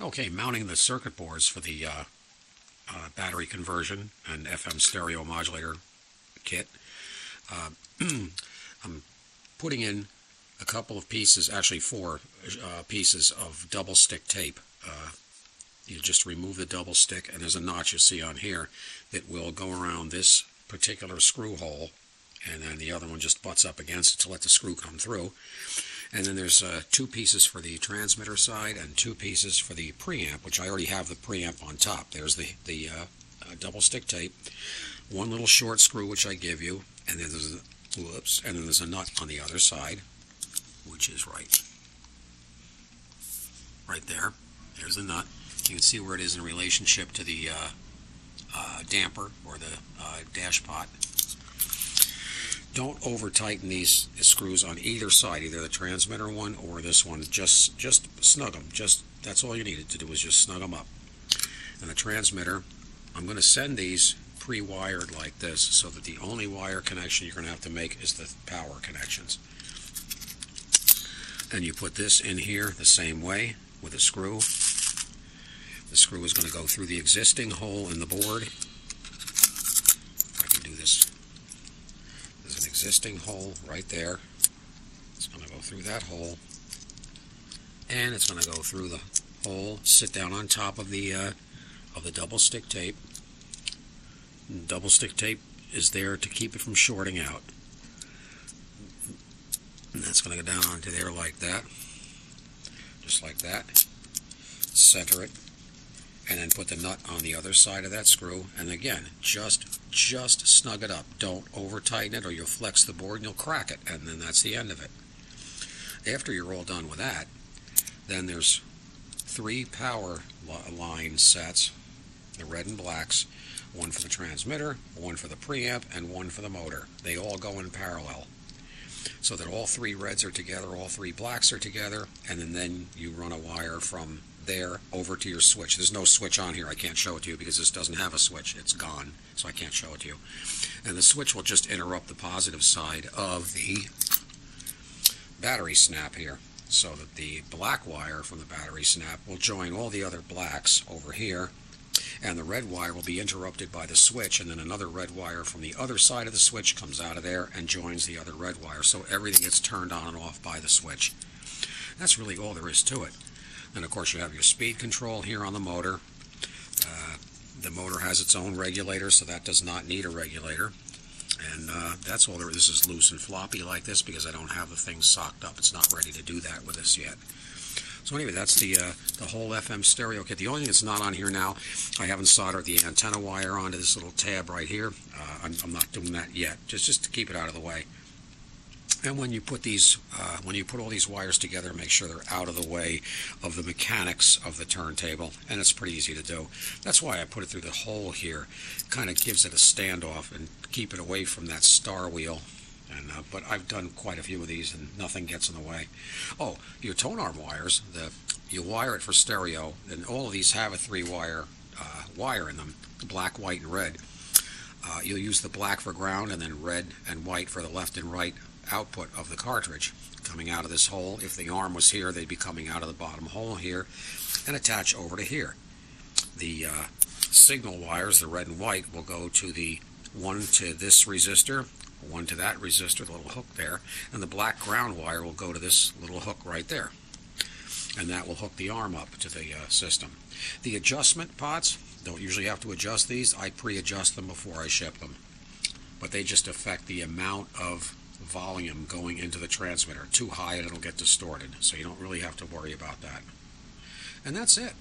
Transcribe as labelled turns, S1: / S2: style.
S1: Okay, mounting the circuit boards for the uh, uh, battery conversion and FM stereo modulator kit. Uh, I'm putting in a couple of pieces, actually four uh, pieces of double stick tape. Uh, you just remove the double stick and there's a notch you see on here that will go around this particular screw hole and then the other one just butts up against it to let the screw come through. And then there's uh, two pieces for the transmitter side and two pieces for the preamp, which I already have the preamp on top. There's the, the uh, uh, double stick tape, one little short screw which I give you, and then there's a, whoops, and then there's a nut on the other side, which is right, right there. There's the nut. You can see where it is in relationship to the uh, uh, damper or the uh, dash pot don't over tighten these screws on either side, either the transmitter one or this one. Just just snug them. Just that's all you needed to do was just snug them up. And the transmitter, I'm going to send these pre-wired like this, so that the only wire connection you're going to have to make is the power connections. And you put this in here the same way with a screw. The screw is going to go through the existing hole in the board existing hole right there. It's going to go through that hole. And it's going to go through the hole, sit down on top of the uh, of the double stick tape. double stick tape is there to keep it from shorting out. And that's going to go down onto there like that. Just like that. Center it and then put the nut on the other side of that screw. And again just just snug it up. Don't over tighten it or you'll flex the board and you'll crack it. And then that's the end of it. After you're all done with that then there's three power line sets the red and blacks one for the transmitter one for the preamp and one for the motor. They all go in parallel so that all three reds are together all three blacks are together and then, then you run a wire from there over to your switch. There's no switch on here. I can't show it to you because this doesn't have a switch. It's gone, so I can't show it to you. And the switch will just interrupt the positive side of the battery snap here so that the black wire from the battery snap will join all the other blacks over here and the red wire will be interrupted by the switch and then another red wire from the other side of the switch comes out of there and joins the other red wire so everything gets turned on and off by the switch. That's really all there is to it. And of course you have your speed control here on the motor. Uh, the motor has its own regulator, so that does not need a regulator. And uh, that's all. This is loose and floppy like this because I don't have the thing socked up. It's not ready to do that with this yet. So anyway, that's the uh, the whole FM stereo kit. The only thing that's not on here now, I haven't soldered the antenna wire onto this little tab right here. Uh, I'm, I'm, not doing that yet, just just to keep it out of the way. And when you put these, uh, when you put all these wires together, make sure they're out of the way of the mechanics of the turntable, and it's pretty easy to do. That's why I put it through the hole here. Kind of gives it a standoff and keep it away from that star wheel. And uh, but I've done quite a few of these, and nothing gets in the way. Oh, your tone arm wires, the you wire it for stereo, and all of these have a three-wire uh, wire in them, black, white, and red. Uh, you'll use the black for ground and then red and white for the left and right output of the cartridge coming out of this hole. If the arm was here, they'd be coming out of the bottom hole here and attach over to here. The uh, signal wires, the red and white, will go to the one to this resistor, one to that resistor, the little hook there, and the black ground wire will go to this little hook right there. And that will hook the arm up to the uh, system. The adjustment pots, don't usually have to adjust these. I pre-adjust them before I ship them. But they just affect the amount of volume going into the transmitter. Too high and it'll get distorted, so you don't really have to worry about that. And that's it.